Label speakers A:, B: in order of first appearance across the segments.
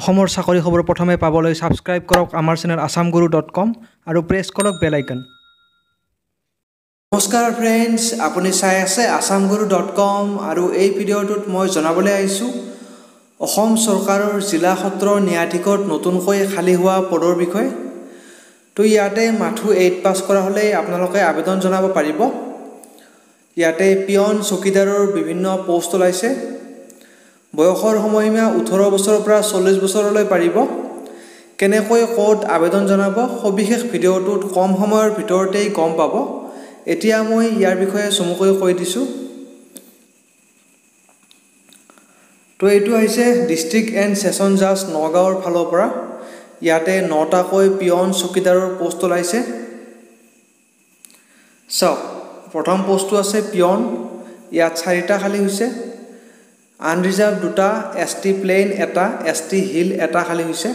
A: অসমৰ চাকৰি খবৰ প্ৰথমে পাবলৈ ছাবস্ক্ৰাইব কৰক আমাৰ চেনেল আছাম গুৰু ডট কম আৰু প্ৰেছ কৰক বেল আইকন
B: নমস্কাৰ ফ্ৰেণ্ডছ আপুনি চাই আছে আছাম গুৰু ডট কম আৰু এই ভিডিঅ'টোত মই জনাবলৈ আহিছোঁ অসম চৰকাৰৰ জিলা সত্ৰ ন্যায়াধীশত নতুনকৈ খালী হোৱা পদৰ বিষয়ে। তো ইয়াতে মাথো এইট পাছ কৰা হ'লেই আপোনালোকে আবেদন জনাব পাৰিব। ইয়াতে পিয়ন চকীদাৰৰ বিভিন্ন পষ্ট ওলাইছে। বয়সৰ সময়সীমা ওঠৰ বছৰৰ পৰা চল্লিছ বছৰলৈ পাৰিব। কেনেকৈ ক'ত আবেদন জনাব সবিশেষ ভিডিঅ'টোত কম সময়ৰ ভিতৰতেই গম পাব। এতিয়া মই ইয়াৰ বিষয়ে চমুকৈ কৈ দিছোঁ। তো এইটো হৈছে ডিষ্ট্ৰিক্ট এণ্ড ছেশ্যন জাজ নগাঁৱৰ ফালৰ পৰা। ইয়াতে নটাকৈ পিয়ন চকীদাৰৰ পষ্ট ওলাইছে। চাওক প্ৰথম পষ্টটো আছে পিয়ন ইয়াত চাৰিটা খালী হৈছে। আনৰিজাৰ্ভ দুটা এছ টি প্লেইন এটা এছ টি হিল এটা খালী হৈছে।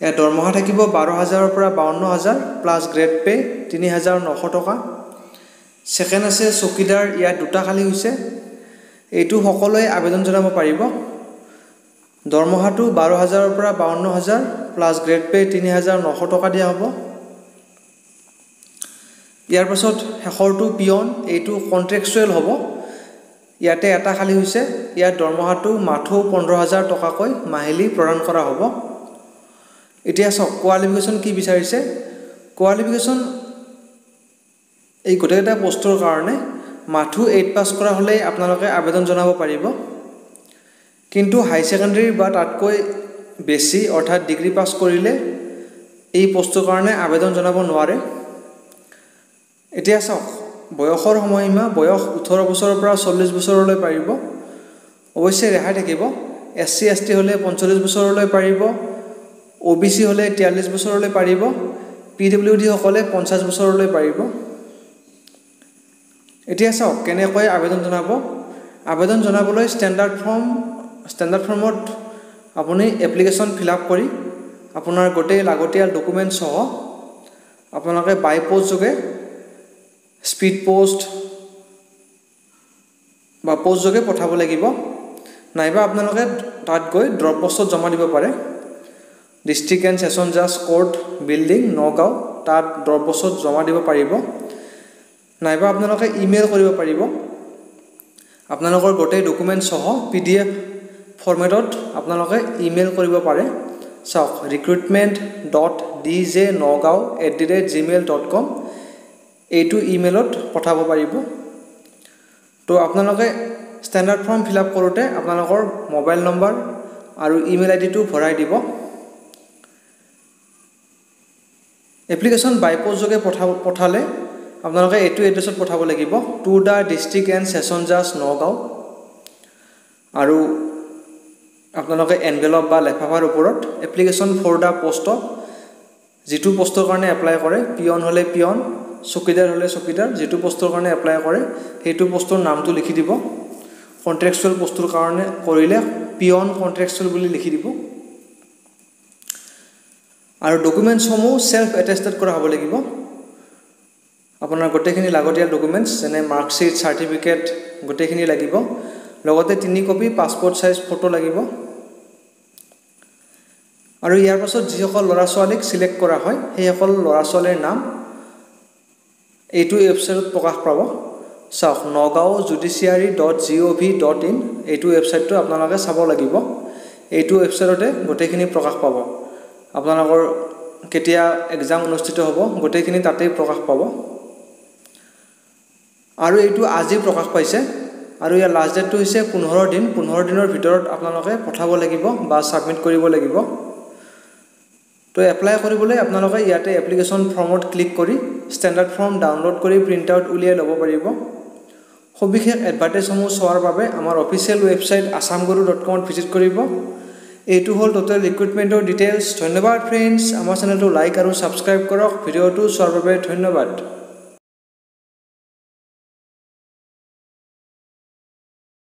B: ইয়াত দৰমহা থাকিব বাৰ হাজাৰৰ পৰা বাৱন্ন হাজাৰ প্লাছ গ্ৰেড পে' তিনি হাজাৰ নশ টকা। ছেকেণ্ড আছে চকীদাৰ ইয়াত দুটা খালী হৈছে। এইটো সকলোৱে আবেদন জনাব পাৰিব। দৰমহাটো বাৰ হাজাৰৰ পৰা বাৱন্ন হাজাৰ প্লাছ গ্ৰেড পে' তিনি হাজাৰ নশ টকা দিয়া হ'ব। ইয়াৰ পাছত শেষৰটো পিয়ন এইটো কণ্ট্ৰেকচুৱেল হ'ব। ইয়াতে এটা খালী হৈছে। ইয়াত দৰমহাটো মাথো পোন্ধৰ হাজাৰ টকাকৈ মাহিলী প্ৰদান কৰা হ'ব। এতিয়া চাওক কোৱালিফিকেশ্যন কি বিচাৰিছে? কোৱালিফিকেশ্যন এই গোটেইকেইটা পষ্টৰ কাৰণে মাথো এইট পাছ কৰা হ'লেই আপোনালোকে আবেদন জনাব পাৰিব। কিন্তু হাই ছেকেণ্ডেৰী বা তাতকৈ বেছি অৰ্থাৎ ডিগ্ৰী পাছ কৰিলে এই পষ্টৰ কাৰণে আবেদন জনাব নোৱাৰে। এতিয়া চাওক বয়সৰ সময়সীমা বয়স ওঠৰ বছৰৰ পৰা চল্লিছ বছৰলৈ পাৰিব। অৱশ্যে ৰেহাই থাকিব। এছ চি এছ টি হ'লে পঞ্চল্লিছ বছৰলৈ পাৰিব। অ' বি চি হ'লে তিয়াল্লিছ বছৰলৈ পাৰিব। পি ডব্লিউ ডিসকলে পঞ্চাছ বছৰলৈ পাৰিব। এতিয়া চাওক কেনেকৈ আবেদন জনাব? আবেদন জনাবলৈ ষ্টেণ্ডাৰ্ড ফৰ্ম ষ্টেণ্ডাৰ্ড ফৰ্মত আপুনি এপ্লিকেশ্যন ফিল আপ কৰি আপোনাৰ গোটেই লাগতিয়াল ডকুমেণ্টছসহ আপোনালোকে বাই পোষ্ট যোগে স্পীড পোষ্ট বা পোষ্ট যোগে পঠাব লাগিব। নাইবা আপোনালোকে তাত গৈ ড্ৰপ বক্সত জমা দিব পাৰে। ডিষ্ট্ৰিক্ট এণ্ড ছেশ্যন জাজ কোৰ্ট বিল্ডিং নগাঁও তাত ড্ৰপ বক্সত জমা দিব পাৰিব। নাইবা আপোনালোকে ইমেইল কৰিব পাৰিব। আপোনালোকৰ গোটেই ডকুমেণ্টছসহ পি ডি এফ ফৰ্মেটত আপোনালোকে ইমেইল কৰিব পাৰে। চাওক recruitment dot D J Nagaon at the rate gmail dot com এইটো ইমেইলত পঠাব পাৰিব। তো আপোনালোকে ষ্টেণ্ডাৰ্ড ফৰ্ম ফিল আপ কৰোঁতে আপোনালোকৰ মোবাইল নম্বৰ আৰু ইমেইল আই ডিটো ভৰাই দিব। এপ্লিকেশ্যন বাই পোষ্ট যোগে পঠা পঠালে আপোনালোকে এইটো এড্ৰেছত পঠাব লাগিব। To the district and session জাজ নগাঁও। আৰু আপোনালোকে এনভেলপ বা লেফাফাৰ ওপৰত এপ্লিকেশ্যন ফৰ দ্য পষ্টত যিটো পষ্টৰ কাৰণে এপ্লাই কৰে পিয়ন হ'লে পিয়ন চকীদাৰ হ'লে চকীদাৰ যিটো পষ্টৰ কাৰণে এপ্লাই কৰে সেইটো পষ্টৰ নামটো লিখি দিব। কণ্ট্ৰেকচুৱেল পষ্টটোৰ কাৰণে কৰিলে পিয়ন কণ্ট্ৰেকচুৱেল বুলি লিখি দিব। আৰু ডকুমেণ্টছসমূহ ছেল্ফ এটেষ্টেড কৰা হ'ব লাগিব। আপোনাৰ গোটেইখিনি লাগতিয়াল ডকুমেণ্টছ যেনে মাৰ্কশ্বিট চাৰ্টিফিকেট গোটেইখিনি লাগিব। লগতে তিনি কপি পাছপৰ্ট চাইজ ফটো লাগিব। আৰু ইয়াৰ পাছত যিসকল ল'ৰা ছোৱালীক চিলেক্ট কৰা হয় সেইসকল ল'ৰা ছোৱালীৰ নাম এইটো ৱেবছাইটত প্ৰকাশ পাব। চাওক Nagaon judiciary dot G O' V dot in এইটো ৱেবছাইটটো আপোনালোকে চাব লাগিব। এইটো ৱেবছাইটতে গোটেইখিনি প্ৰকাশ পাব। আপোনালোকৰ কেতিয়া এক্সাম অনুষ্ঠিত হ'ব গোটেইখিনি তাতেই প্ৰকাশ পাব। আৰু এইটো আজি প্ৰকাশ পাইছে। আৰু ইয়াৰ লাষ্ট ডেটটো হৈছে পোন্ধৰ দিন। পোন্ধৰ দিনৰ ভিতৰত আপোনালোকে পঠাব লাগিব বা ছাবমিট কৰিব লাগিব। তো এপ্লাই কৰিবলৈ আপোনালোকে ইয়াতে এপ্লিকেশ্যন ফৰ্মত ক্লিক কৰি ষ্টেণ্ডাৰ্ড ফৰ্ম ডাউনলোড কৰি প্ৰিণ্ট আউট উলিয়াই ল'ব পাৰিব। সবিশেষ এডভাৰ্টাইজসমূহ চোৱাৰ বাবে আমাৰ অফিচিয়েল ৱেবছাইট আছাম গুৰু ডট কমত ভিজিট কৰিব। এইটো হ'ল টোটেল ৰিক্ৰুইটমেণ্টৰ ডিটেইলছ ধন্যবাদ ফ্ৰেণ্ডছ আমাৰ চেনেলটো লাইক আৰু ছাবস্ক্ৰাইব কৰক। ভিডিঅ'টো চোৱাৰ বাবে ধন্যবাদ।